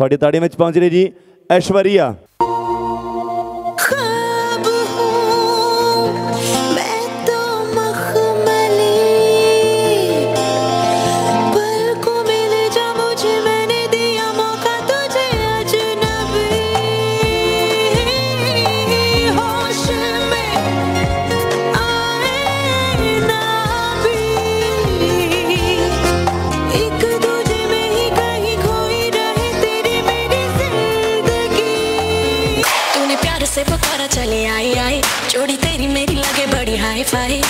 ਤੁਹਾਡੀ ਤਾੜੀਆਂ ਵਿੱਚ ਪਹੁੰਚ ਰਹੀ ਜੀ ਐਸ਼ਵਰੀਆ। से पुकारा चले आई आई जोड़ी तेरी मेरी लगे बड़ी हाई फाई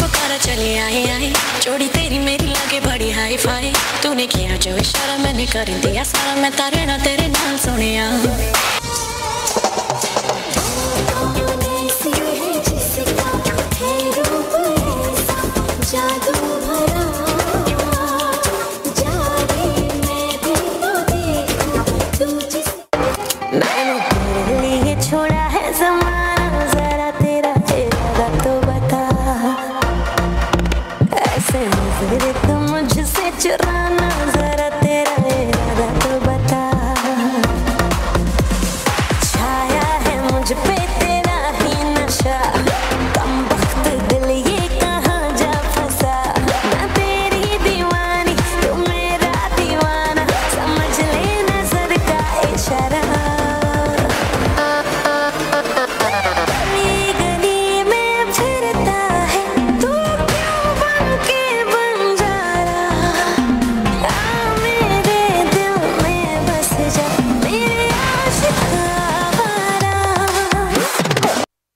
पुकारा चले आई आई जोड़ी तेरी मेरी लगे बड़ी हाई फाई तूने किया जो इशारा मैंने कर दिया, सारा मैं तारे ना तेरे नाल सुनिया। नज़र तो मुझसे चुराना।